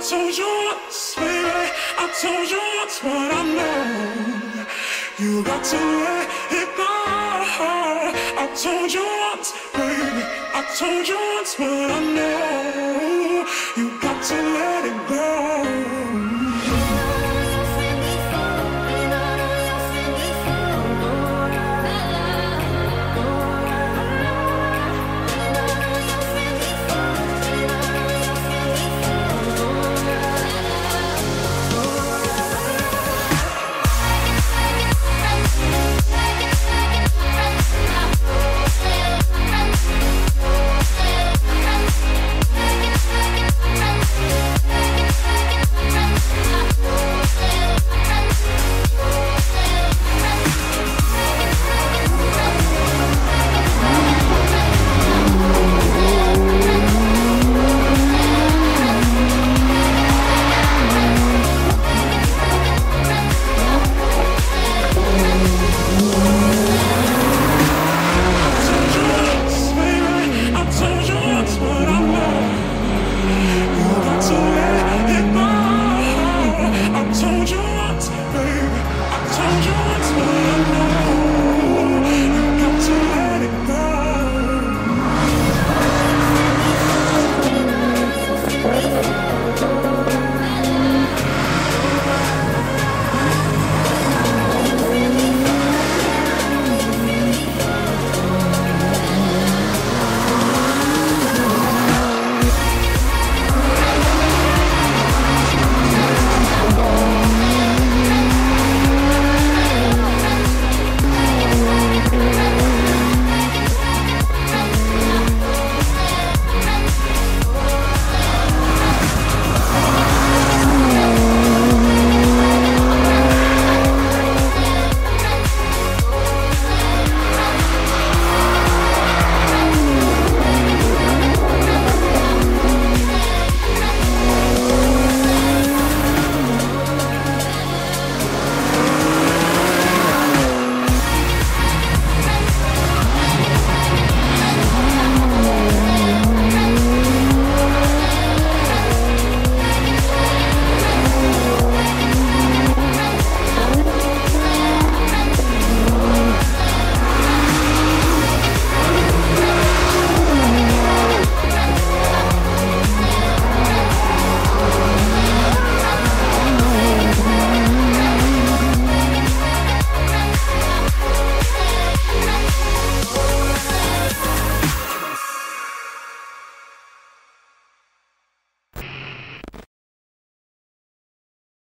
told you once, baby, I told you once what I know. You got to let it go. I told you once, baby, I told you once what I know. You got to let God's